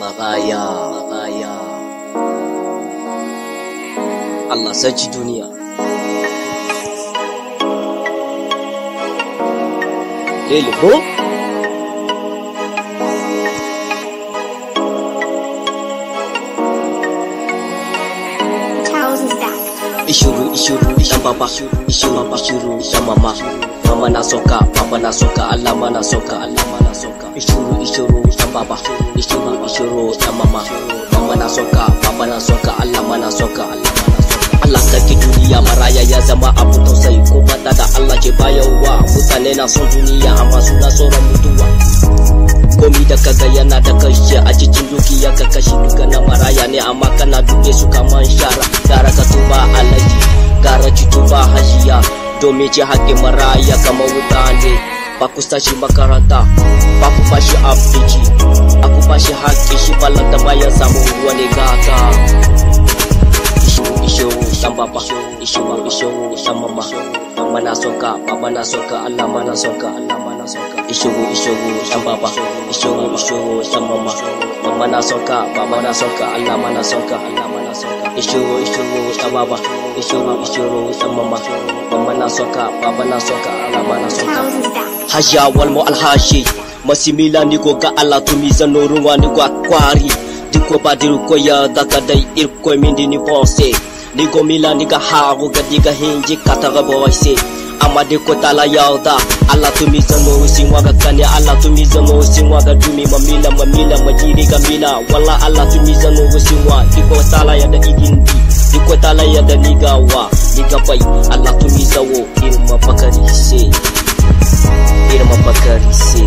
Baya, baya. Allah sarki duniya. Lele ko? Ishuru, ishuru, dan baba, ishuru, ishuru, dan mama. Mama na soka, papa na soka, Allah na soka, Allah na soka. Ishuru, ishuru, dan baba, ishuru, ishuru, dan mama. Mama na soka, papa na soka, Allah ma na soka, Allah ma na soka. Allah sarki duniya maraya ya zama abu tausayi. Ko fata da Allah ke bayarwa mutane na son duniya amma suna tsoron mutuwa. Komi da kaga yana da kashe a cikin dukiya ka kashe duka na maraya ne amma kana duke su kaman shara. Gara ka tuba alaji gara ki tuba hajiya. Domin ci haƙƙin maraya kamar wuta ne. ba ku sashi makaranta ba ku bashi abinci a bashi haƙƙi shi balanta ba ya samu wani gata ishewu baba ishewu ishewu dan mama mama na soka, baba na soka. Allah mana soka. Allah mana sonka ishewu ishewu dan baba ishewu ishewu dan mama mama na soka, baba na soka. Allah mana soka. Allah mana sonka ishewu ishewu dan baba ishewu ishewu dan mama nasoka baba nasoka alaba nasoka haja walmo alhashi masimila niko ga ala tumiza norunwa niko akwari diko badiri koya dakadai irko mindi ni bonse niko mila nika hago gadiga hinji kataga boise. Amade kotala yauda ala tumiza singwa singwaga kane ala tumiza no singwaga dumi mamila mamila majiri gamila wala ala tumiza no singwa diko tala ya da ya, igindi diko tala ya da nigawa niga bai. Ala tumiza wo irma bakari se. Irma bakari se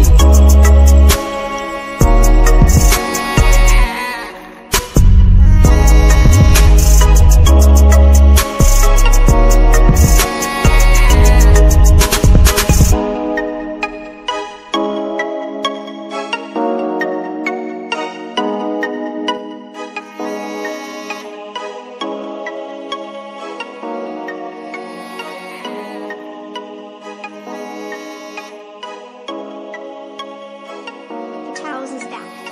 houses back.